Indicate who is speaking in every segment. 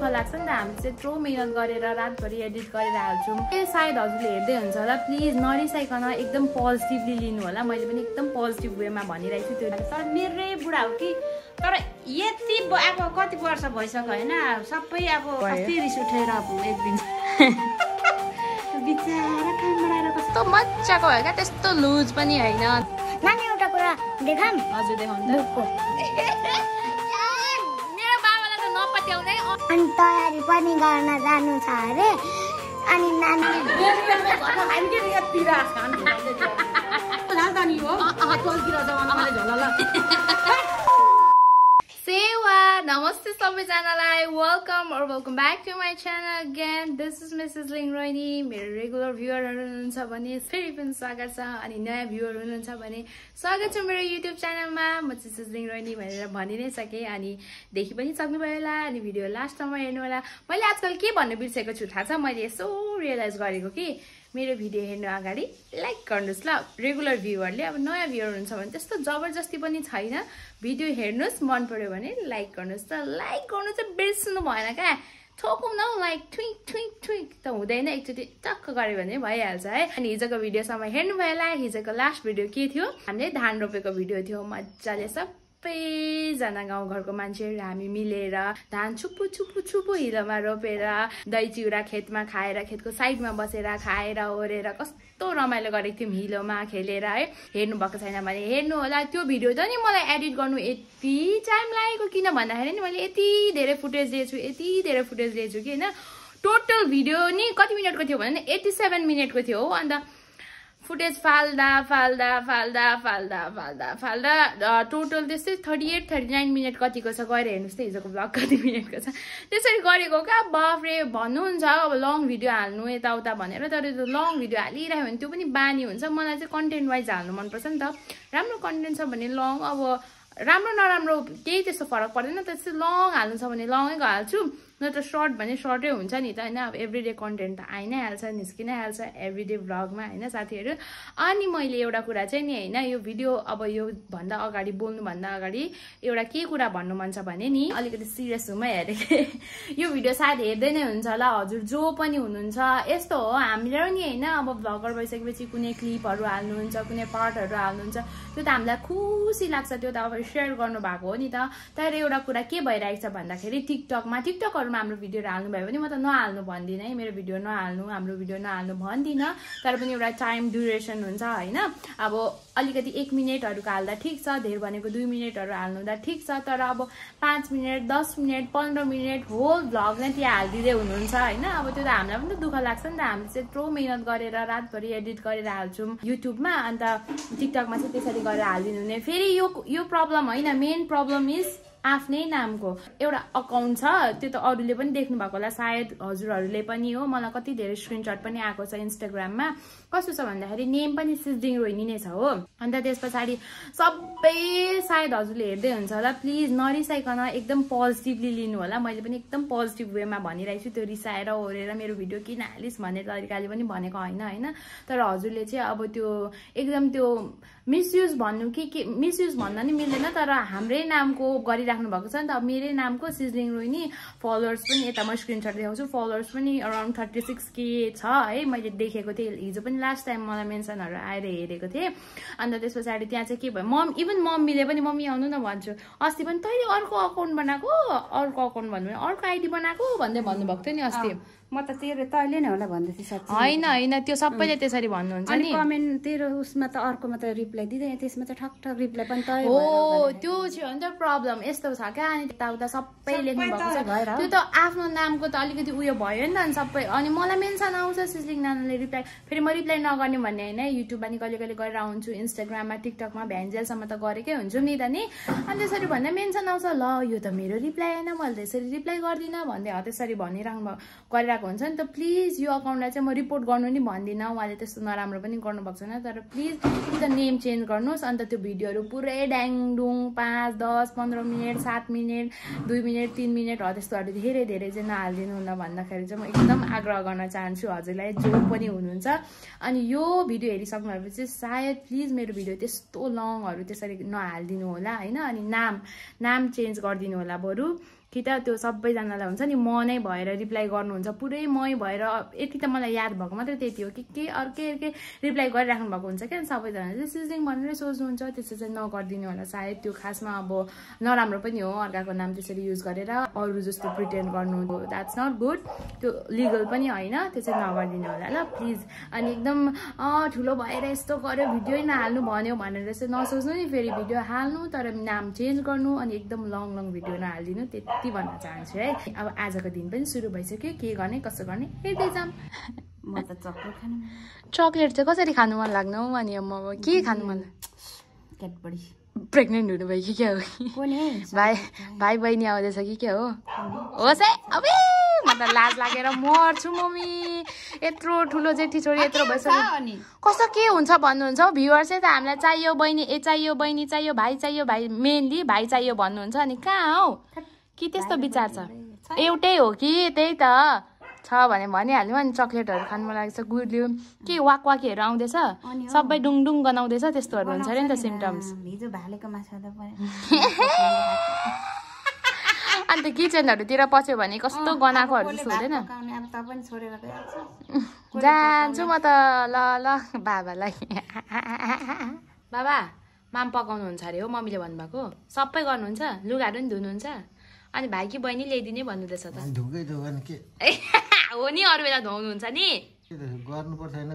Speaker 1: दुःख लाग्छ नि त हामी चाहिँ यत्रो मिहिनेत गरेर रातभरि एडिट गरेर हाल्छौँ ए सायद हजुरले हेर्दै हुन्छ होला। प्लिज नरिसाइकन एकदम पोजिटिभली लिनु होला। मैले पनि एकदम पोजिटिभ वेमा भनिरहेको छु त्यो।
Speaker 2: तर मेरै बुढा हो कि? तर यति अब कति वर्ष भइसक्यो होइन? सबै अब कति रिस उठेर अब एक दिन। बिचरा कामबाट आएर कस्तो
Speaker 1: मजाको भयो क्या त्यस्तो लुज पनि होइन।
Speaker 3: नानी एउटा कुरा देखाम
Speaker 1: हजुर देखाउनु नपत्याउँदै
Speaker 3: अनि तयारी पनि गर्न जानु छ अरे अनि नानी
Speaker 1: सेवा नमस्ते सबैजनालाई वेलकम और welcome back to my channel again this is Mrs लिङ रोइनी मेरो रेगुलर भ्युअरहरू हुनुहुन्छ भने फेरि पनि स्वागत छ अनि नयाँ भ्युअर हुनुहुन्छ भने स्वागत छ मेरो युट्युब च्यानलमा म मिसेस लिङ रोइनी भनेर भनि नै सकेँ अनि देखि पनि सक्नुभयो होला अनि भिडियो लास्टसम्म हेर्नु होला मैले आजकल के भन्नु बिर्सेको छु थाहा छ मैले यसो रियलाइज गरेको कि मेरो भिडियो हेर्नु अगाडि लाइक गर्नुहोस् ल। रेगुलर भ्युवरले अब नयाँ भ्युवर हुन्छ भने त्यस्तो जबरजस्ती पनि छैन। भिडियो हेर्नुहोस् मन पर्यो भने लाइक गर्नुहोस् त। लाइक गर्नु चाहिँ बिर्सनु भएन क्या। ठोकौँ न लाइक ठुइक ठुइक ठुइक त हुँदैन। एकचोटि टक्क गऱ्यो भने भइहाल्छ है। अनि हिजोको भिडियोसम्म हेर्नुभयो होला। हिजोको लास्ट भिडियो के थियो? हामीले धान रोपेको भिडियो थियो। मजाले सबैजना गाउँघरको मान्छेहरू हामी मिलेर धान छुप्पु छुप्पु छुप्पु हिलोमा रोपेर दही चिउरा खेतमा खाएर खेतको साइडमा बसेर खाएर ओरेर कस्तो रमाइलो गरेको थियौँ हिलोमा खेलेर है। हेर्नु भएको छैन भने हेर्नु होला। त्यो भिडियो त नि मलाई एडिट गर्नु यति टाइम लागेको किन भन्दाखेरि नि मैले यति धेरै फुटेज लिएछु यति धेरै फुटेज लिएछु कि होइन। टोटल भिडियो नि कति मिनटको थियो भने एट्टी सेभेन मिनटको थियो हो। अन्त फुटेज फाल्दा फाल्दा फाल्दा फाल्दा फाल्दा फाल्दा टोटल त्यस्तै thirty eight thirty nine minute कतिको छ? गएर हेर्नुहोस् त हिजोको ब्लग कति मिनटको छ? त्यसरी गरेको क्या बाफ्रे भन्नुहुन्छ। अब लङ भिडियो हाल्नु यताउता भनेर तर त्यो लङ भिडियो हालिरह्यो भने त्यो पनि बानी हुन्छ। मलाई चाहिँ कन्टेन्ट वाइज हाल्नु मनपर्छ नि त। राम्रो कन्टेन्ट छ भने लङ अब राम्रो नराम्रो केही त्यस्तो फरक पर्दैन। त्यस्तो लङ हाल्नु छ भने लङै हाल्छु। न त सर्ट भने सर्टै हुन्छ नि त होइन? अब एभ्रिडे कन्टेन्ट त आइ नै हाल्छ निस्कि नै हाल्छ एभ्रिडे भ्लगमा होइन साथीहरू? अनि मैले एउटा कुरा चाहिँ नि होइन यो भिडियो अब यो भन्दा अगाडि बोल्नुभन्दा अगाडि एउटा के कुरा भन्नु मन छ भने नि अलिकति सिरियस हुम हेरेँ। यो भिडियो सायद हेर्दै नै हुन्छ होला। हजुर जो पनि हुनुहुन्छ यस्तो हो। हाम्रो नि होइन अब भ्लगर भइसकेपछि कुनै क्लिपहरू हाल्नुहुन्छ कुनै पार्टहरू हाल्नुहुन्छ त्यो त हामीलाई खुसी लाग्छ। त्यो त अब सेयर गर्नुभएको हो नि त। तर एउटा कुरा के भइरहेको छ भन्दाखेरि टिकटकमा टिकटकहरूमा हाम्रो भिडियोहरू हाल्नुभयो भने म त नहाल्नु भन्दिनँ है मेरो भिडियो नहाल्नु हाम्रो भिडियो नहाल्नु भन्दिनँ। तर पनि एउटा टाइम ड्युरेसन हुन्छ होइन? अब अलिकति एक मिनटहरूको हाल्दा ठिक छ धेर भनेको दुई मिनटहरू हाल्नुहुँदा ठिक छ तर अब पाँच मिनट दस मिनट पन्ध्र मिनट होल भ्लग नै त्यहाँ हालिदिँदै हुनुहुन्छ होइन? अब त्यो त हामीलाई पनि त दुःख लाग्छ नि त। हामीले चाहिँ यत्रो मिहिनेत गरेर रातभरि एडिट गरेर हाल्छौँ युट्युबमा अन्त टिकटकमा चाहिँ त्यसरी गरेर हालिदिनु हुने। फेरि यो यो प्रब्लम होइन। मेन प्रब्लम इज आफ्नै नामको एउटा अकाउन्ट छ त्यो त अरूले पनि देख्नु भएको होला सायद हजुरहरूले पनि हो। मलाई कति धेरै स्क्रिनसट पनि आएको छ इन्स्टाग्राममा कस्तो छ भन्दाखेरि नेम पनि सिजदिङ रोहिनी नै छ हो। अन्त त्यस पछाडि सबै सायद हजुरले हेर्दै हुन्छ होला। प्लिज नरिसाइकन एकदम पोजिटिभली लिनु होला। मैले पनि एकदम पोजिटिभ वेमा भनिरहेको छु। त्यो रिसाएर ओरेर मेरो भिडियो किन हालिस् भन्ने तरिकाले पनि भनेको होइन होइन। तर हजुरले चाहिँ अब त्यो एकदम त्यो मिसयुज भन्नु कि के मिसयुज भन्न नि मिल्दैन तर हाम्रै नामको गरिराख्नु भएको छ नि त। मेरै नामको सिजलिङ रोहिनी फलोवर्स पनि यता म स्क्रिनसट देखाउँछु। फलोवर्स पनि अराउन्ड थर्टी सिक्स के छ है। मैले देखेको थिएँ हिजो पनि लास्ट टाइम मलाई मेन्सनहरू आएर हेरेको थिएँ। अन्त त्यस पछाडि त्यहाँ चाहिँ के भयो? मम इभन मम्मीले पनि मम्मी आउनु न भन्छु। अस्ति पनि तैँले अर्को अकाउन्ट बनाएको? अर्को अकाउन्ट भन्नु अर्को आइडी बनाएको? भन्दै भन्नुभएको थियो नि अस्ति।
Speaker 2: म त तेरो तैँले नै होला भन्दै थिएँ
Speaker 1: होइन होइन। त्यो सबैले त्यसरी भन्नुहुन्छ नि।
Speaker 2: कमेन्ट तेरो उसमा त अर्कोमा त रिप्लाई दिँदैन त्यसमा त ठक ठक रिप्लाई पनि तै
Speaker 1: हो त्यो चाहिँ हो नि त प्रब्लम यस्तो छ क्या अनि यताउता सबै लेख्नु भएको छ
Speaker 2: भएर।
Speaker 1: त्यो त आफ्नो नामको त अलिकति उयो भयो नि त अनि सबै। अनि मलाई मेन्सन आउँछ सिस्लिङ नानाले रिप्लाई। फेरि म रिप्लाई नगर्ने भन्ने होइन युट्युबमा नि कहिले कहिले गरेर आउँछु इन्स्टाग्राममा टिकटकमा भ्यान्जेलसम्म त गरेकै हुन्छु नि त नि। अनि त्यसरी भन्दा मेन्सन आउँछ ल यो त मेरो रिप्लाई आएन मैले त यसरी रिप्लाई गर्दिनँ भन्दै हो त्यसरी भनिराख्नु भयो गरिरहेको हुन्छ नि त। प्लिज यो अकाउन्टलाई चाहिँ म रिपोर्ट गर्नु नि भन्दिनँ। उहाँले त्यस्तो नराम्रो पनि गर्नुभएको छैन तर प्लिज त नेम चेन्ज गर्नुहोस् अन्त त्यो भिडियोहरू पुरै ड्याङडुङ पाँच दस पन्ध्र मिनट सात मिनट दुई मिनट तिन मिनट हो त्यस्तोहरू धेरै धेरै चाहिँ नहालिदिनु हुन भन्दाखेरि चाहिँ म एकदम आग्रह गर्न चाहन्छु हजुरलाई जो पनि हुनुहुन्छ। अनि यो भिडियो हेरिसक्नु भएपछि सायद प्लिज मेरो भिडियो त्यस्तो लङहरू त्यसरी नहालिदिनु होला होइन? अनि नाम नाम चेन्ज गरिदिनु होला बरु। कि त त्यो सबैजनालाई हुन्छ नि म नै भएर रिप्लाई गर्नुहुन्छ। पुरै मै भएर यति त मलाई याद भएको मात्रै त्यति हो कि के अर्कै अर्कै रिप्लाई गरिराख्नु भएको हुन्छ क्या सबैजना। चाहिँ भनेरै सोच्नुहुन्छ त्यसो चाहिँ नगरिदिनु होला सायद त्यो खासमा अब नराम्रो पनि हो अर्काको नाम त्यसरी युज गरेर अरू जस्तो प्रिटेन्ड गर्नु द्याट्स नट गुड त्यो लिगल पनि होइन त्यो चाहिँ नगरिदिनु होला ल प्लिज अनि एकदम ठुलो भएर यस्तो गर्यो भिडियो नहाल्नु भन्यो भनेर चाहिँ नसोच्नु नि फेरि भिडियो हाल्नु तर नाम चेन्ज गर्नु अनि एकदम लङ लङ भिडियो नहालिदिनु त्यति। भन्न चाहन्छु है। अब आजको दिन पनि सुरु भइसक्यो। के गर्ने कसो गर्ने हेर्दै जाऊँ।
Speaker 2: म त चक्लेट खानु
Speaker 1: चक्लेट चाहिँ कसरी खानु मन लाग्नु अनि अब म के खानु मन
Speaker 2: क्याटबडी
Speaker 1: प्रेग्नेन्ट हुनुभयो कि क्या हो? भाइ भाइ बहिनी आउँदैछ कि क्या हो? होस् है अबे म त लाज लागेर मर्छु मम्मी। यत्रो ठुलो जेठी छोरी यत्रो भइसक्यो।
Speaker 2: अनि?
Speaker 1: कस्तो के हुन्छ भन्नुहुन्छ हौ भ्युवर्सै त हामीलाई चाहियो बहिनी ए चाहियो बहिनी चाहियो भाइ चाहियो भाइ मेनली भाइ चाहियो भन्नुहुन्छ अनि कहाँ हौ? कि त्यस्तो विचार छ? एउटै हो कि? त्यही त। छ भने भनिहाल्नु अनि चक्लेटहरू खानु मन लागेको छ गुलियो के वाक वाकीहरू आउँदैछ। सबै डुङडुङ गनाउँदैछ त्यस्तोहरू हुन्छ अरे नि त सिम्टम्स
Speaker 2: हिजो भालेको माछा
Speaker 1: अन्त किचनहरूतिर पस्यो भने कस्तो गनाएकोहरू जस्तो हुँदैन? जान्छु म त। ल ल बाबालाई। बाबा माम पकाउनुहुन्छ अरे हो मम्मीले भन्नुभएको। सबै गर्नुहुन्छ? लुगाहरू पनि धुनुहुन्छ? अनि भाइ कि बहिनी ल्याइदिने भन्नुहुँदैछ त।
Speaker 4: धुकै धो भने के?
Speaker 1: हो नि अरू बेला धुनुहुन्छ नि।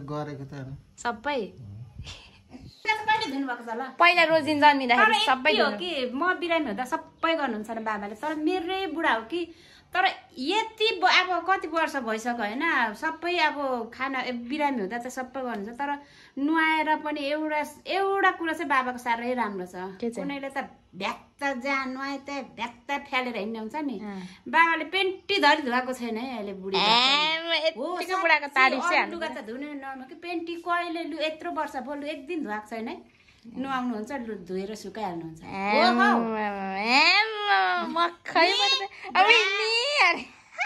Speaker 4: गरेको त अनि।
Speaker 1: सबै। पहिला रोजिन जन्मिँदाखेरि सबै
Speaker 2: हो। कि म बिरामी हुँदा सबै गर्नुहुन्छ र बाबाले। तर मेरै बुढा हो कि तर यति अब कति वर्ष भइसक्यो होइन सबै अब खाना बिरामी हुँदा त सबै गर्नुहुन्छ। तर नुहाएर पनि एउटा एउटा कुरा चाहिँ बाबाको साह्रै राम्रो छ? कुनैले त भ्याक्त जहाँ नुहाए त भ्याक्त फ्यालेर हिँड्ने हुन्छ नि। बाबाले पेन्टी धरि धुवाएको छैन है अहिले बुढी साँच्चै लुगा त धुने नर्मल कि पेन्टी कहिले लु यत्रो वर्ष भयो लु एक दिन धुवाएको छैन है। नुहाउनुहुन्छ लु धोएर सुकाइहाल्नुहुन्छ।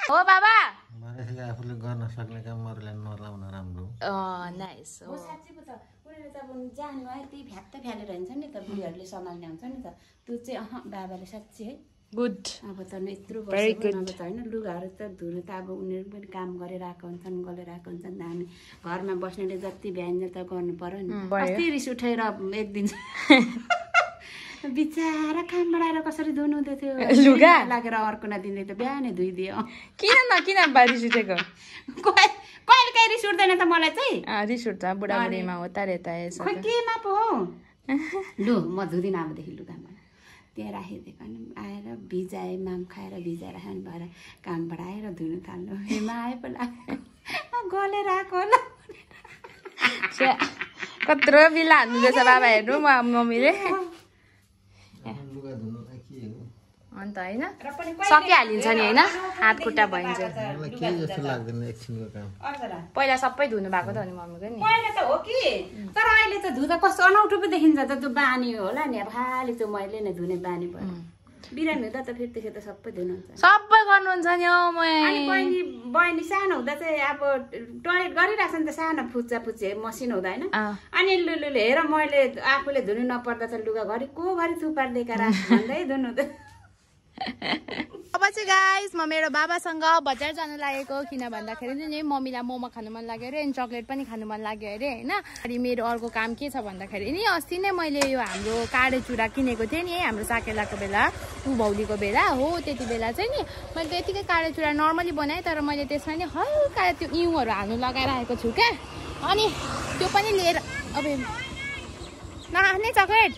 Speaker 2: हो,
Speaker 1: बाबा।
Speaker 4: आफूले गर्न सक्ने काम अरूलाई नलाउन राम्रो
Speaker 1: नाइस
Speaker 2: हो, साँच्चीको त। त अब जहाँ नुहाए त्यही भ्यात्त फ्यालेर हिँड्छ नि त बुढीहरूले सम्हाल्ने हुन्छ नि त। त्यो चाहिँ अह बाबाले साँच्ची है।
Speaker 1: गुड
Speaker 2: अब त यत्रो. अब त होइन लुगाहरू त धुनु त अब उनीहरू पनि काम गरेर आएको हुन्छन् गरेर आएको हुन्छन् हामी घरमा बस्नेले जति भ्याइन्छ त गर्नु पर्यो नि। अस्ति रिस उठेर एक दिन बिचरा कामबाट आएर कसरी धुनु हुँदै थियो?
Speaker 1: लुगा?
Speaker 2: लागेर अर्को दिँदै त बिहानै धोइदियो।
Speaker 1: किन न किन बारिस उठेको?
Speaker 2: काहीँ रिस उठ्दैन त मलाई चाहिँ?
Speaker 1: रिस उठ्छ बुढाबुढीमा हो त रेता यसो
Speaker 2: खोइ
Speaker 1: त।
Speaker 2: केमा पो हो? लु म धुदिनँ अबदेखि लुगामा त्यहाँ राखिदिएको अनि आएर भिजाएँ माम खाएर भिजाएर खानु भएर कामबाट आएर धुनु थाल्नु। हेमा आए पो लाग्यो गलेर आएको होला।
Speaker 1: कत्रो बिल हान्नुहुँदैछ बाबा हेर्नु म मम्मीले
Speaker 4: लुगा धुनुलाई के हो
Speaker 1: होइन?
Speaker 2: र पनि कहिले
Speaker 1: सकिहालिन्छ नि होइन? हात खुट्टा भइन्छ।
Speaker 4: मलाई के जस्तो लाग्दैन एकछिनको काम।
Speaker 2: अर्दरा।
Speaker 1: पहिला सबै धुनु भएको त हो नि मम्मीको नि।
Speaker 2: पहिला त हो कि। तर अहिले त धुँदा कस्तो अनौठो पो देखिन्छ त त्यो बानी होला नि। अब खालि त्यो मैले नै धुने बानी भयो। बिरामी हुँदा त फेरि त्यसो त सबै धुनुहुन्छ।
Speaker 1: सबै गर्नुहुन्छ नि हौ म।
Speaker 2: बहिनी बहिनी सानो हुँदा चाहिँ अब टोयलेट गरिरहेको छ नि त सानो फुच्चा फुच्चे मसिनो हुँदा होइन। अनि लु हेर मैले आफूले धुनु नपर्दा त लुगा घरि को घरि थुपार दिएका भन्दै धुनु हुँदै
Speaker 1: अब चाहिँ गाइस म मेरो बाबासँग बजार जान लागेको किन भन्दाखेरि नि मम्मीलाई मोमो खानु मन लाग्यो अरे अनि चक्लेट पनि खानु मन लाग्यो अरे होइन? अनि मेरो अर्को काम के छ भन्दाखेरि नि अस्ति नै मैले यो हाम्रो काँडे चुरा किनेको थिएँ नि है हाम्रो साकेलाको बेला भौलीको बेला हो त्यति बेला चाहिँ नि मैले त यतिकै काँडे चुरा नर्मली बनाएँ तर मैले त्यसमा नि हल्का त्यो इउँहरू हाल्नु लगाइरहेको छु क्या? अनि त्यो पनि लिएर अब नआफ्नै चक्लेट?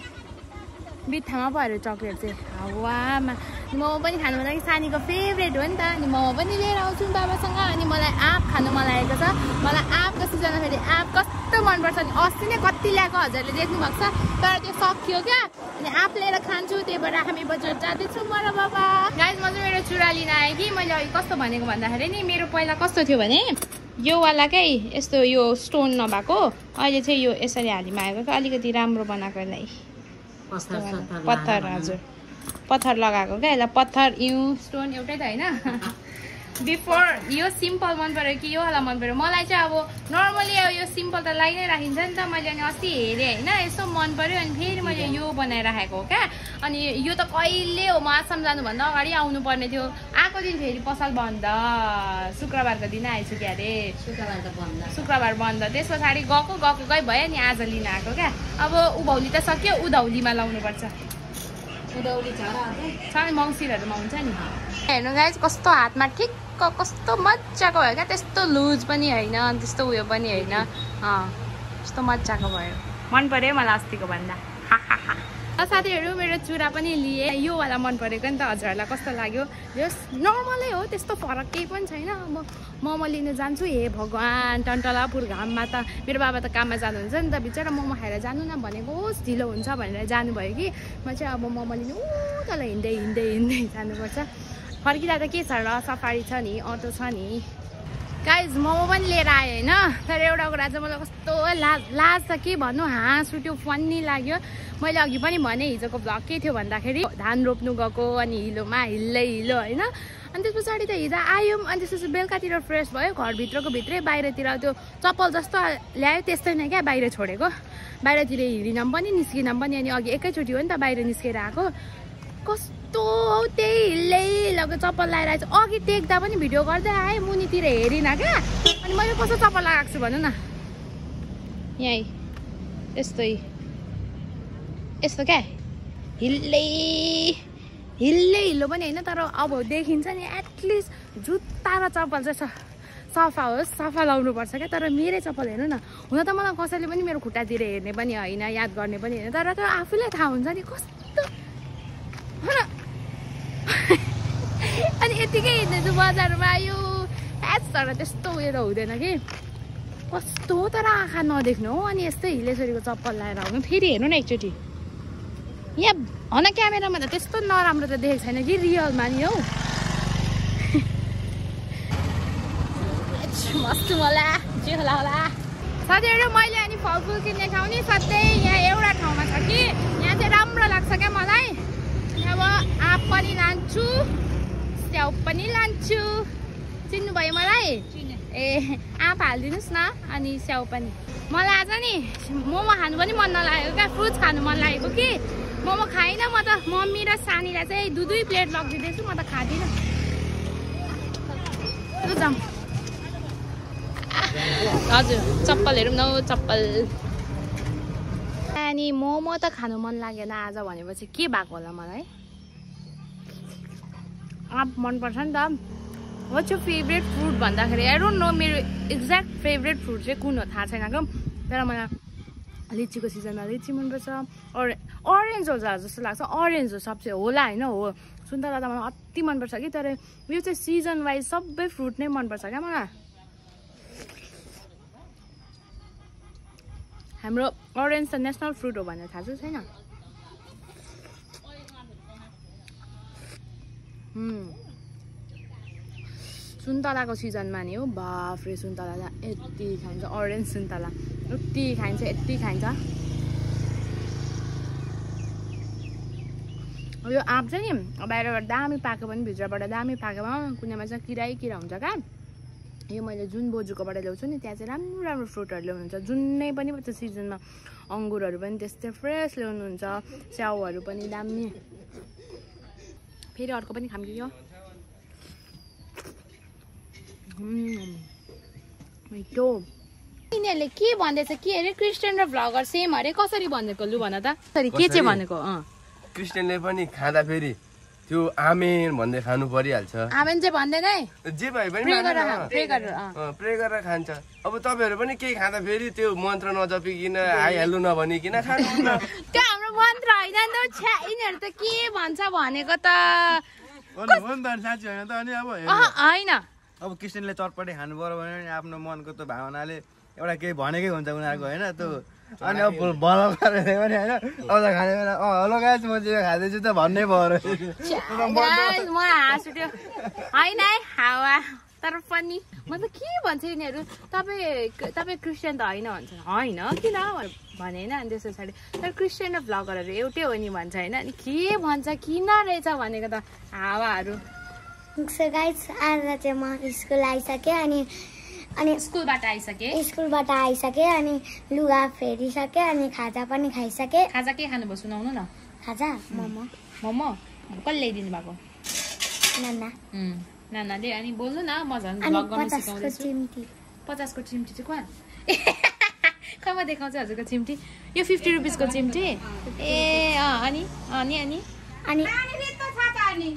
Speaker 1: बित्थामा पऱ्यो चक्लेट चाहिँ। हावामा। अनि मोमो पनि खानु मन लागि सानीको फेभरेट हो नि त अनि मोमो पनि लिएर आउँछु नि बाबासँग अनि मलाई आँप खानु मन लागेको छ मलाई आँपको सिजनमा फेरि आँप कस्तो मनपर्छ नि अस्ति नै कति ल्याएको हजुरले देख्नु भएको छ तर त्यो सकियो क्या अनि आँप लिएर खान्छु त्यही भएर हामी बजार जाँदैछौँ म र बाबा गाइज म चाहिँ मेरो चुरा लिन आएँ कि मैले अघि कस्तो भनेको भन्दाखेरि नि मेरो पहिला कस्तो थियो भने यो वालाकै यस्तो यो स्टोन नभएको अहिले चाहिँ यो यसरी हालीमा आएको क्या अलिकति राम्रो बनाएको यसलाई पत्थर हजुर पत्थर लगाएको क्या? यसलाई पत्थर इउ स्टोन एउटै त होइन? बिफोर यो सिम्पल मन पऱ्यो कि यो वाला मन पऱ्यो? मलाई चाहिँ अब नर्मली अब यो सिम्पल त लाइ नै राखिन्छ नि त। मैले अनि अस्ति हेरेँ होइन यसो मन पऱ्यो अनि फेरि मैले यो बनाइराखेको हो क्या? अनि यो त कहिले हो? म आसाम जानुभन्दा अगाडि आउनु पर्ने थियो। आएको दिन फेरि पसल बन्द। शुक्रबारको दिन आएछु क्या अरे?
Speaker 2: शुक्रबार त बन्द।
Speaker 1: शुक्रबार बन्द। त्यस पछाडि गएको गएको गइ भयो नि आज लिन आएको क्या? अब उभौली त सक्यो उधौलीमा लाउनुपर्छ। हुन्छ नि हेर्नु गाइज कस्तो हातमा ठिक्क कस्तो मजाको भयो क्या त्यस्तो लुज पनि होइन त्यस्तो उयो पनि होइन अँ कस्तो मजाको भयो मन पऱ्यो मलाई अस्तिको भन्दा साथीहरू मेरो चुरा पनि लिएँ। योवाला मन परेको नि त हजुरहरूलाई कस्तो लाग्यो? जस नर्मलै हो त्यस्तो फरक केही पनि छैन। अब मोमो लिनु जान्छु। हे भगवान् टन्टलापुर घाममा त मेरो बाबा त काममा जानुहुन्छ नि त बिचरा। मोमो खाएर जानु न भनेको होस् ढिलो हुन्छ भनेर जानुभयो कि। म चाहिँ अब मोमो लिनु ऊ तल हिँड्दै हिँड्दै हिँड्दै जानुपर्छ। फर्किँदा त के छ र? सफारी छ नि अटो छ नि। गाइज मोमो पनि लिएर आएँ होइन? तर एउटा कुरा चाहिँ मलाई कस्तो लाज लाज त के भन्नु? हाँस उठ्यो फन्नी लाग्यो। मैले अघि पनि भने हिजोको भ्लग के थियो भन्दाखेरि धान रोप्नु गएको अनि हिलोमा हिल्लै हिलो होइन? अनि त्यस पछाडि त हिजो आयौँ अनि त्यसपछि बेलुकातिर फ्रेस भयो घरभित्रको भित्रै बाहिरतिर त्यो चप्पल जस्तो ल्यायो त्यस्तै नै क्या बाहिर छोडेको। बाहिरतिर हिँडिनँ पनि निस्किनँ पनि अनि अघि एकैचोटि हो नि त बाहिर निस्केर आएको। कस्तो हौ त्यही हिल्लै हिलोको चप्पल लगाएर आएछ। अघि टेक्दा पनि भिडियो गर्दै आएँ मुनितिर हेरिनँ क्या। अनि मैले कस्तो चप्पल लगाएको छु भन न। यहीँ यस्तै यस्तो क्या? हिल्लै। हिल्लै हिलो पनि होइन तर अब देखिन्छ नि एटलिस्ट जुत्ता र चप्पल चाहिँ सफा होस् सफा लाउनुपर्छ क्या। तर मेरै चप्पल हेर्नु न। हुन त मलाई कसैले पनि मेरो खुट्टातिर हेर्ने पनि होइन याद गर्ने पनि होइन। तर त्यो आफूलाई थाहा हुन्छ नि कस्तो हो न? अनि यतिकै हिँड्दैछु बजारमा। आयो तर त्यस्तो उयो त हुँदैन कि। कस्तो तर आँखा नदेख्नु हो अनि यस्तै हिलेश्वरीको चप्पल लगाएर आउनु। फेरि हेर्नु न एकचोटि। यहाँ हन क्यामेरामा त त्यस्तो नराम्रो त देखेको छैन कि रियलमा नि हौ। मला जे होला होला। साथीहरू मैले अनि फलफुल किन्ने ठाउँ नि सधैँ यहाँ एउटा ठाउँमा छ कि। यहाँ चाहिँ राम्रो लाग्छ क्या मलाई। अब आँप पनि लान्छु। स्याउ पनि लान्छु। चिन्नुभयो मलाई? ए आँप हालिदिनुहोस् न अनि स्याउ पनि। मलाई आज नि मोमो खानु पनि मन नलागेको क्या फ्रुट्स खानु मन लागेको कि। मोमो खाइनँ म त मम्मी र सानीलाई चाहिँ दुई दुई प्लेट लगिदिँदैछु म त खाँदिनँ। जाऊँ हजुर चप्पल हेरौँ न चप्पल। अनि मोमो त खानु मन लागेन आज भनेपछि के भएको होला मलाई? आँप मनपर्छ नि त वाट्स यो फेभरेट फ्रुट भन्दाखेरि आई डोन्ट नो मेरो एक्ज्याक्ट फेभरेट फ्रुट चाहिँ कुन हो थाहा छैन क्या तर मलाई लिचीको सिजनमा लिची मनपर्छ अरे अरेन्ज हो जस्तो लाग्छ अरेन्ज हो सबसे होला होइन हो सुन्तला त मलाई अति मनपर्छ कि तर यो चाहिँ सिजन वाइज सबै फ्रुट नै मनपर्छ क्या मलाई हाम्रो अरेन्ज त नेसनल फ्रुट हो भनेर थाहा छ छैन? सुन्तलाको सिजनमा नि हो बाफ्रे सुन्तला त यति खान्छ अरेन्ज सुन्तला। यति खाइन्छ यति खाइन्छ। यो आँप चाहिँ नि बाहिरबाट दामी पाएको पनि भित्रबाट दामी पाकेमा कुनैमा चाहिँ किरै किरा हुन्छ क्या। यो मैले जुन बोजूकोबाट ल्याउँछु नि त्यहाँ चाहिँ राम्रो राम्रो फ्रुटहरू ल्याउनुहुन्छ। जुनै पनि त्यो सिजनमा अङ्गुरहरू पनि त्यस्तै फ्रेस ल्याउनुहुन्छ स्याउहरू पनि दामी। फेरि अर्को पनि खाम कि यो. मिठो यिनीहरूले के भन्दैछ के अरे क्रिस्चियन र भ्लगर सेम अरे कसरी भनेको लु भन त के चाहिँ? भनेको अँ
Speaker 5: क्रिस्चियनले पनि खाँदाखेरि त्यो आमेन भन्दै खानु परिहाल्छ
Speaker 1: आमेन चाहिँ भन्दैन है
Speaker 5: जे भए पनि
Speaker 1: प्रे गरेर
Speaker 5: मानेन,
Speaker 1: खा-
Speaker 5: अँ।
Speaker 1: प्रे गरेर अँ
Speaker 5: अँ, प्रे गरेर खान्छ अब तपाईँहरू पनि केही खाँदा फेरि त्यो मन्त्र नजपिकन आइहाल्नु नभनिकन खानु
Speaker 1: मन्त्र होइन नि त छ्या यिनीहरू त के भन्छ भनेको त?
Speaker 6: त होइन त अनि अब क्रिस्चियनले चटपटे खानु पर्यो भने आफ्नो मनको त्यो भावनाले एउटा केही भनेकै हुन्छ उनीहरूको होइन? त्यो अनि अब बल गरेर पनि होइन अब त खाने बेला अँ हेलो गाइस म चाहिँ खाँदैछु त भन्नै भयो रहेछ
Speaker 1: मलाई हाँस उठ्यो। होइन है हावा। तर पनि म त के भन्छ यिनीहरू तपाईँ तपाईँ क्रिस्चियन त होइन भन्छ होइन किन भने होइन अनि त्यस पछाडि तर क्रिस्चियन र भ्लगरहरू एउटै हो नि भन्छ होइन अनि के भन्छ किन रहेछ भनेको त हावाहरू
Speaker 3: आज चाहिँ म स्कुल आइसकेँ अनि अनि
Speaker 1: स्कुलबाट आइसके
Speaker 3: स्कुलबाट आइसकेँ अनि लुगा फेरिसकेँ अनि खाजा पनि खाइसकेँ
Speaker 1: खाजा के खानुभयो सुनाउनु न
Speaker 3: खाजा मोमो
Speaker 1: मोमो कसले ल्याइदिनु भएको
Speaker 3: नाना
Speaker 1: नानाले अनि बोल्नु न म झन्
Speaker 3: अनि
Speaker 1: भ्लग गर्नु सिकाउँदैछु।
Speaker 3: चिम्टी।
Speaker 1: पचासको चिम्टी चाहिँ कहाँ कहाँ देखाउँछ हजुरको चिम्टी? यो फिफ्टी रुपिसको चिम्टी? ए अँ अनि अनि। अनि
Speaker 3: अनि
Speaker 2: छ त अनि।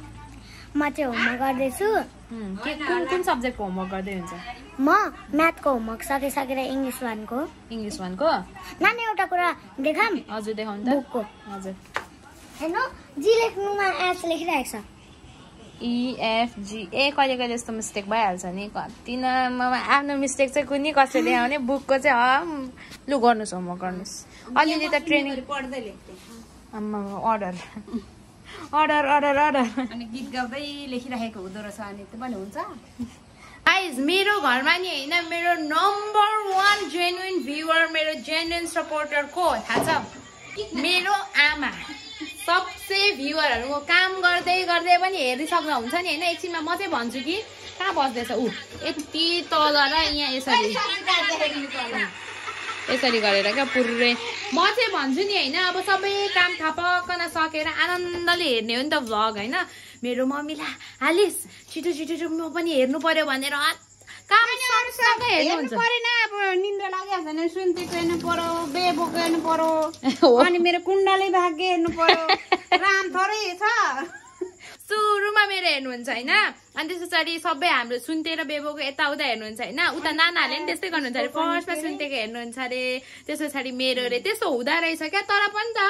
Speaker 3: म चाहिँ होमवर्क गर्दैछु।
Speaker 1: कुन कुन सब्जेक्टको होमवर्क गर्दै हुन्छ?
Speaker 3: म म्याथको होमवर्क सकिसकेर इङ्ग्लिस वानको
Speaker 1: इङ्ग्लिस वानको
Speaker 3: नानी एउटा कुरा देखाम
Speaker 1: हजुर देखाउनु त।
Speaker 3: बुकको
Speaker 1: हजुर।
Speaker 3: हेर्नु जी लेख्नुमा एच लेखिरहेको छ।
Speaker 1: इएफजी ए कहिले कहिले यस्तो मिस्टेक भइहाल्छ नि? कति न आफ्नो मिस्टेक चाहिँ कुनै कसले देखाउने बुकको चाहिँ हम लु गर्नुहोस् होमवर्क गर्नुहोस्। अलिअलि त ट्रेनिङ
Speaker 2: पढ्दै
Speaker 1: अर्डर अर्डर अर्डर अर्डर
Speaker 2: अनि गीत गाउँदै लेखिराखेको हुँदो रहेछ अनि त्यो पनि हुन्छ?
Speaker 1: गाइज मेरो घरमा नि होइन मेरो नम्बर वान जेन्युन भ्युवर मेरो जेन्युन सपोर्टर को थाहा छ? मेरो आमा। सबसे भ्युवरहरूको काम गर्दै गर्दै पनि हेरिसक्दा हुन्छ नि होइन? एकछिनमा म चाहिँ भन्छु कि कहाँ बस्दैछ? ऊ यति तल र यहाँ यसरी। यसरी गरेर क्या पुर्रे म चाहिँ भन्छु नि होइन? अब सबै काम थपक्कन सकेर आनन्दले हेर्ने हो नि त भ्लग होइन? मेरो मम्मीलाई हालिस छिटो छिटो म पनि हेर्नु पर्यो भनेर काम
Speaker 2: हेर्नु परेन अब निन्द्रा लागिहाल्छ भने सुन्तीको हेर्नु पर्यो बेबोको हेर्नु पर्यो। अनि मेरो कुण्डली भाग्य हेर्नु पर्यो राम थोरै छ।
Speaker 1: सुरुमा मेरो हेर्नुहुन्छ होइन? अनि त्यस पछाडि सबै हाम्रो सुन्ते र बेबोको यताउता हेर्नुहुन्छ होइन? उता नानाहरूले पनि त्यस्तै गर्नुहुन्छ अरे। फर्स्टमा सुन्तेको हेर्नुहुन्छ अरे। त्यस पछाडि मेरो अरे त्यस्तो हुँदो रहेछ क्या? तर पनि त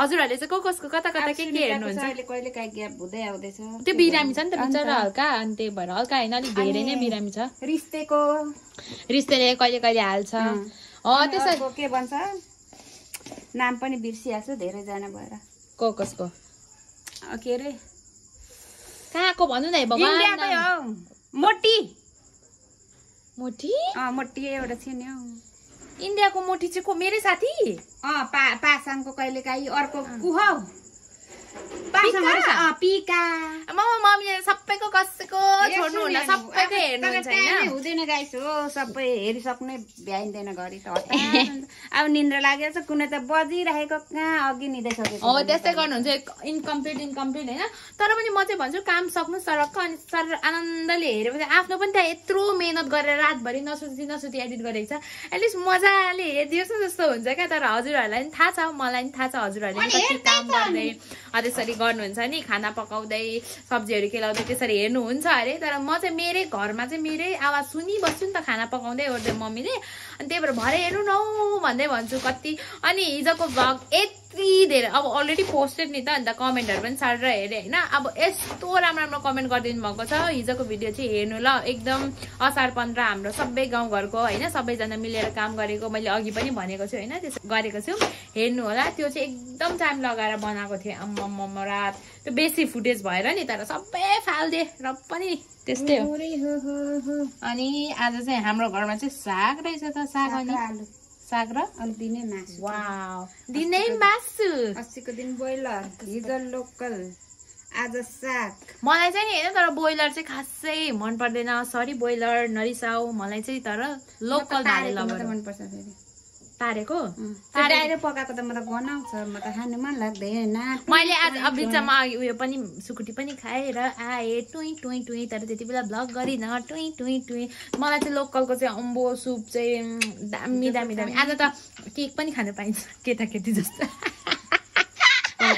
Speaker 1: हजुरहरूले चाहिँ को कसको कता कता के के हेर्नुहुन्छ? त्यो बिरामी छ नि त बिचरा हल्का अनि त्यही भएर हल्का होइन अलिक धेरै नै बिरामी छ।
Speaker 2: रिस्तेको?
Speaker 1: रिस्तेले कहिले कहिले हाल्छ। त्यसै
Speaker 2: के भन्छ? नाम पनि बिर्सिहाल्छु धेरैजना भएर।
Speaker 1: को कसको
Speaker 2: के अरे?
Speaker 1: कहाँको भन्नु न
Speaker 2: इन्डियाकै हौ मोटी
Speaker 1: मोटी
Speaker 2: अँ मोटी एउटा थियो नि हौ
Speaker 1: इन्डियाको मोटी चाहिँ को मेरै साथी
Speaker 2: अँ पा पासाङको कहिले काहीँ अर्को कु हौ पासाङ रहेछ, अँ, पिका
Speaker 1: मम्मीले सबैको कसैको सबैको हेर्नुहुन्छ
Speaker 2: टाइमै
Speaker 1: होइन
Speaker 2: हुँदैन गाइस हो सबै हेरिसक्ने भ्याइँदैन घरि त। अब निन्द्रा लागेको छ कुनै त बजिरहेको कहाँ अघि निदाइसकेको
Speaker 1: हो त्यस्तै गर्नुहुन्छ इन्कम्प्लिट इन्कम्प्लिट होइन तर पनि म चाहिँ भन्छु काम सक्नु सरक्क अनि सर आनन्दले हेरेपछि आफ्नो पनि त्यहाँ यत्रो मिहिनेत गरेर रातभरि नसुती नसुती एडिट गरेको छ एटलिस्ट मजाले हेरिदियोस् न जस्तो हुन्छ क्या तर हजुरहरूलाई पनि थाहा छ मलाई पनि थाहा छ हजुरहरूले पनि कति काम गर्दै त्यसरी गर्नुहुन्छ नि खाना पकाउँदै सब्जीहरू केलाउँदै त्यसरी हेर्नुहुन्छ अरे। तर म चाहिँ मेरै घरमा चाहिँ मेरै आवाज सुनिबस्छु नि त खाना पकाउँदै ओर्दै मम्मीले। अनि त्यही भएर भरे हेर्नु न भन्दै भन्छु कति। अनि हिजोको भ्लग यति धेरै अब अलरेडी पोस्टेड नि त अन्त कमेन्टहरू पनि सारेर हेरेँ होइन? अब यस्तो राम्रो राम्रो कमेन्ट गरिदिनु भएको छ। हिजोको भिडियो चाहिँ हेर्नु ल एकदम असार पन्ध्र हाम्रो सबै गाउँघरको होइन? सबैजना मिलेर काम गरेको मैले अघि पनि भनेको छु होइन? त्यसो गरेको छु। हेर्नु होला त्यो चाहिँ एकदम टाइम लगाएर बनाएको थिएँ आम्मम रात। त्यो बेसी फुटेज भएर नि तर सबै फालिदिएँ र पनि त्यस्तै हो। अनि आज चाहिँ हाम्रो घरमा चाहिँ साग रहेछ त साग अनि साग र
Speaker 2: अनि दिनै मासु।
Speaker 1: दिनै मासु।
Speaker 2: अस्तिको दिन ब्रोइलर हिजो लोकल आज साग।
Speaker 1: मलाई चाहिँ नि होइन तर ब्रोइलर चाहिँ खासै मन पर्दैन सरी ब्रोइलर नरिसाउ मलाई चाहिँ तर लोकल लबर
Speaker 2: मनपर्छ फेरि।
Speaker 1: तारेको?
Speaker 2: डाइरेक्ट पकाएको त म त गनाउँछ म त खानु मन लाग्दैन।
Speaker 1: मैले आज अब बिचमा अघि उयो पनि सुकुटी पनि खाएर आएँ टुई टुई टुई तर त्यति बेला भ्लग गरिनँ। टुई टुई टुई मलाई चाहिँ लोकलको चाहिँ अम्बो सुप चाहिँ दामी दामी दामी। आज त केक पनि खानु पाइन्छ केटाकेटी जस्तो।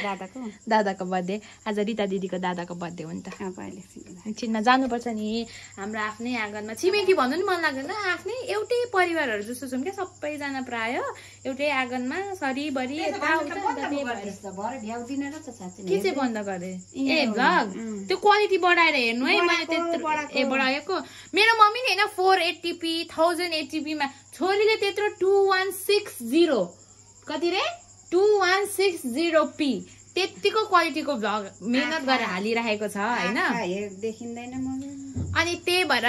Speaker 2: दादाको?
Speaker 1: दादाको बर्थडे आज रिता दिदीको दादाको बर्थडे हो नि त।
Speaker 2: अब अहिले सिक्दा।
Speaker 1: एकछिनमा जानुपर्छ नि। हाम्रो आफ्नै आँगनमा छिमेकी भन्नु नि मन लाग्दैन आफ्नै एउटै परिवारहरू जस्तो छौँ क्या सबैजना प्राय। एउटै आँगनमा सरिबरी यताउता अन्त त्यही भएर।
Speaker 2: भरे भ्याउदिन र त साँच्चै नै।
Speaker 1: के चाहिँ बन्द गरे
Speaker 2: ए,
Speaker 1: भ्लग। त्यो क्वालिटी बढाएर हेर्नु है। मैले त्यत्रो। ए बढाएको। मेरो मम्मी नि होइन फोर एट्टिपी थाउजन्ड एट्टिपीमा छोरीले त्यत्रो टू वान सिक्स जिरो कति रे? Two one six zero p त्यत्तिको क्वालिटीको भ्लग मिहिनेत गरेर हालिरहेको छ होइन? अनि त्यही भएर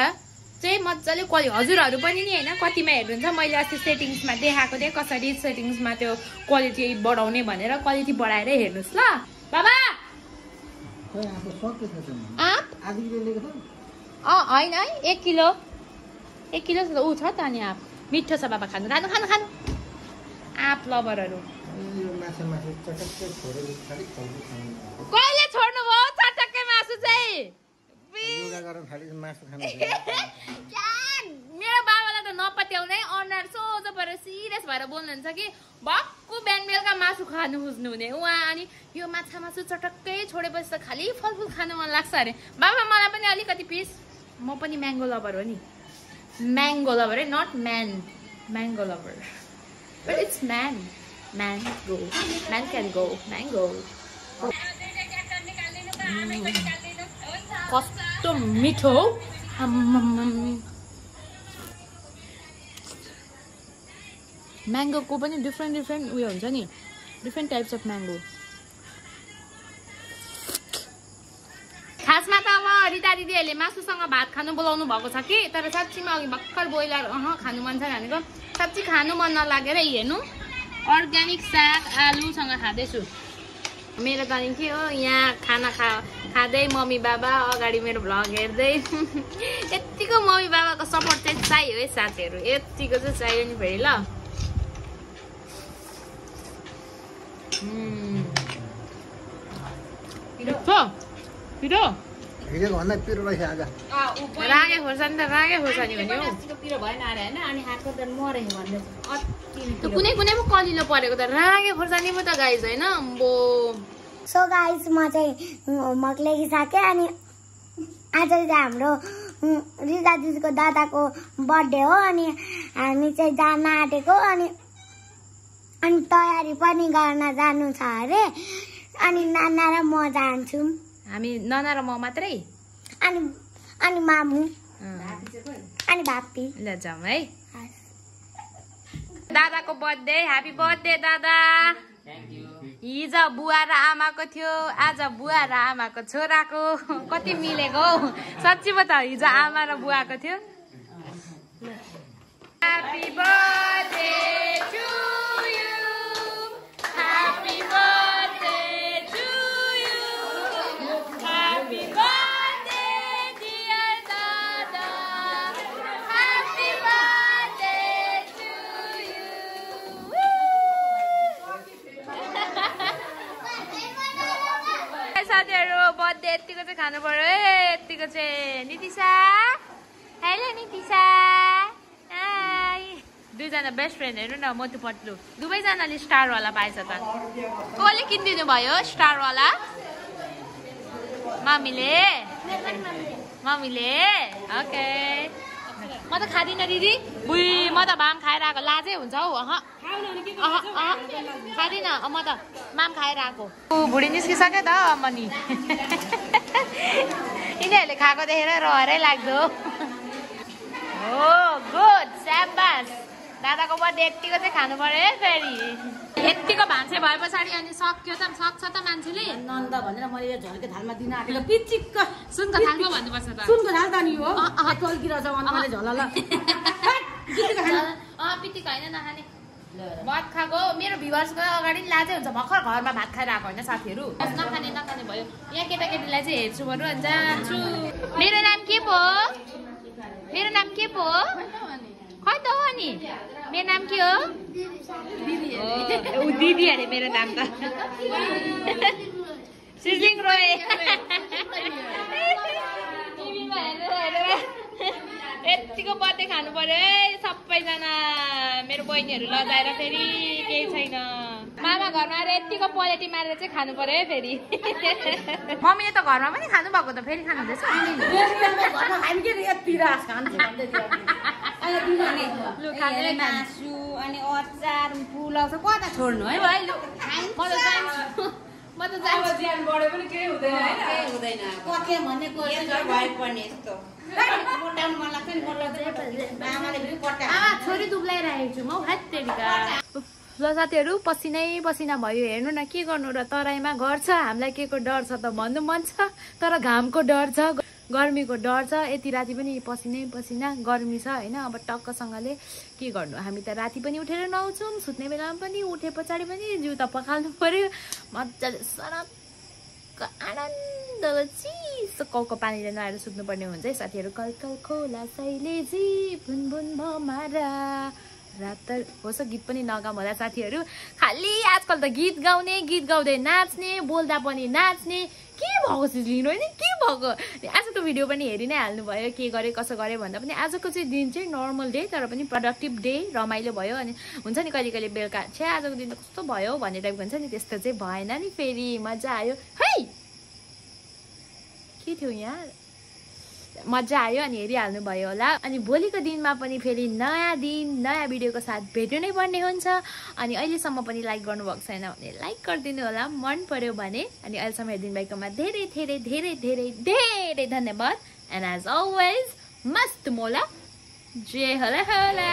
Speaker 1: चाहिँ मजाले क्वालिटी हजुरहरू पनि नि होइन कतिमा हेर्नुहुन्छ मैले अस्ति सेटिङ्समा देखाएको थिएँ कसरी सेटिङ्समा त्यो क्वालिटी बढाउने भनेर क्वालिटी बढाएरै हेर्नुहोस् ल। बाबा! अँ? होइन है एक किलो। एक किलो ऊ छ त अनि आँप। मिठो छ बाबा खानु खानु खानु खानु। आँप लभरहरू। कहिले छोड्नु भयो चटक्कै मासु चाहिँ मेरो बाबालाई त नपत्याउँदै अनुहार सोझो परेर सिरियस भएर बोल्नुहुन्छ कि भक्कु बिहान बेलुका मासु खानु खोज्नु हुने उहाँ अनि यो माछा मासु चटक्कै छोडेपछि त खालि फलफुल खानु मन लाग्छ अरे। बाबा मलाई पनि अलिकति पिस। म पनि म्याङ्गो लभर हो नि। म्याङ्गो लभर है not man mango lover it's man go man can go mango कस्तो मिठो। म्याङ्गोको पनि डिफ्रेन्ट डिफ्रेन्ट उयो हुन्छ नि. डिफ्रेन्ट टाइप्स अफ म्याङ्गो खासमा त अब रिता दिदीहरूले मासुसँग भात खानु बोलाउनु भएको छ कि तर साँच्चीमा अघि भर्खर बोइलर अह खानु मन छ भनेको। साँच्ची खानु मन नलागेर हेर्नु। अर्ग्यानिक साग आलुसँग खाँदैछु। मेरो त नि के हो यहाँ खाना खा खाँदै मम्मी बाबा अगाडि मेरो भ्लग हेर्दै। यत्तिको मम्मी बाबाको सपोर्ट चाहिँ चाहियो है साथीहरू। यत्तिको चाहिँ चाहियो नि फेरि ल. छ पिरो
Speaker 4: हिजोको भन्दा पिरो रहेछ आज
Speaker 1: रागे खोर्सानी त रागे खोर्सानी भने हौ
Speaker 2: पिरो भएन अरे होइन अनि हातको त अति
Speaker 1: त्यो कुनै कुनै पो कलिलो परेको त रागे खोर्सानी पो त गाइज होइन अम्बो
Speaker 3: सो गाइस म चाहिँ होमवर्क लेखिसकेँ अनि आज चाहिँ हाम्रो रिजा दिदीको दादाको बर्थडे हो अनि हामी चाहिँ जान आँटेको अनि अनि तयारी पनि गर्न जानु छ अरे अनि नाना र म जान्छौँ
Speaker 1: हामी नना र म मात्रै?
Speaker 3: अनि अनि मामु। अनि भाप्पी
Speaker 1: ल जाउँ है। दादाको बर्थडे ह्याप्पी बर्थडे दादा। हिजो बुवा र आमाको थियो आज बुवा र आमाको छोराको। कति मिलेको हौ। साँच्ची पो त हिजो आमा र बुवाको थियो। Happy birthday to you happy birthday साथीहरू बर्थडे यतिको चाहिँ खानु पर्यो है यतिको चाहिँ नितिसा हेलो नितिसा दुईजना बेस्ट फ्रेन्डहरू न मोटु पत्लु दुवैजनाले स्टारवाला पाएछ त। कसले किनिदिनु भयो स्टारवाला? मम्मीले मम्मीले ओके म त खाँदिनँ दिदी। बुइ म त माम खाएर आएको लाजै हुन्छ हौ अह। खाँदिनँ म त माम खाएर आएको भुँडी निस्किसक्यो त अम्म नि यिनीहरूले खाएको देखेर रहरै लाग्दो। हो गुड स्याबास दादाको बर्थडे यत्तिको चाहिँ खानु पर्यो है फेरि। यत्तिको भान्से भए पछाडि अनि सक्यो त सक्छ त मान्छेले।
Speaker 2: नन्द भनेर मैले यो झोलको थालमा दिन आँटेको पिचिक्क
Speaker 1: सुनको थालमा भन्नुपर्छ त।
Speaker 2: सुनको थाल त नि हो। चाहिँ अनि मैले झोल ल
Speaker 1: अँ पितिक होइन नखाने। भात खाएको। मेरो भिवर्सको अगाडि नि लाजै हुन्छ। भर्खर घरमा भात खाएर आएको होइन साथीहरू। नखाने नखाने भयो। यहाँ केटाकेटीलाई चाहिँ हेर्छु बरु अनि जान्छु। मेरो नाम के पो? हो मेरो नाम के पो? हो खै त हो नि मेरो नाम के हो ओ, ऊ दिदी अरे मेरो नाम त सिजलिङ हेरेर हेरेर यत्तिको बर्थडे खानु पर्यो है सबैजना मेरो बहिनीहरू लजाएर फेरि केही छैन मामा घरमा आएर यत्तिको पलेटी मारेर चाहिँ खानु पर्यो है फेरि मम्मीले त घरमा पनि खानु भएको त फेरि खानु हुँदैछ खानु।
Speaker 2: मासु अनि अचार पुलाउ चाहिँ कता छोड्नु है
Speaker 1: है लु, म त जान्छु। म त जान्छु।
Speaker 2: केही हुँदैन कके भन्ने भइपर्ने यस्तो। मोटाउनु मन लाग्छ नि मोटाउँदै आमाले फेरि कटा
Speaker 1: आमा छोरी दुब्लाइरहेको छु म। ल साथीहरू पसिनै पसिना भयो। हेर्नु न के गर्नु र तराईमा घर छ। हामीलाई के को डर छ त भन्नु मन छ। तर घामको डर छ। गर्मीको डर छ। यति राति पनि पसिनै पसिना गर्मी छ होइन? अब टक्कसँगले के गर्नु? हामी त राति पनि उठेर नुहाउँछौँ सुत्ने बेलामा पनि उठे पछाडि पनि जिउ त पखाल्नु पर्यो। मजाले सरक टक्क आनन्दले चिसो कौको पानीले नुहाएर सुत्नुपर्ने हुन्छ है साथीहरू। कल कल खोला शैलेजी भुन भुन भमारा। रात होस् गीत पनि नगाउँ होला साथीहरू। खालि आजकल त गीत गाउने गीत गाउँदै नाच्ने बोल्दा पनि नाच्ने। के भएको चिज लिनु होइन? के भएको? आजको भिडियो पनि हेरि नै हाल्नुभयो के गरेँ कसो गरेँ भन्दा पनि आजको चाहिँ दिन चाहिँ नर्मल डे तर पनि प्रडक्टिभ डे रमाइलो भयो अनि हुन्छ नि कहिले कहिले बेलुका छ्या आजको दिन त कस्तो भयो भन्ने टाइपको हुन्छ नि त्यस्तो चाहिँ भएन नि फेरि मजा आयो। है! के थियो यहाँ? मजा आयो अनि हेरिहाल्नु भयो होला। अनि भोलिको दिनमा पनि फेरि नयाँ दिन नयाँ भिडियोको साथ भेट्नु नै पर्ने हुन्छ। अनि अहिलेसम्म पनि लाइक गर्नुभएको छैन भने लाइक गरिदिनु होला। मन पर्यो भने अनि अहिलेसम्म हेरिदिनु भएकोमा धेरै धेरै धेरै धेरै धेरै धन्यवाद। एन्ड एज अलवेज मस्त मोला। जे होला होला।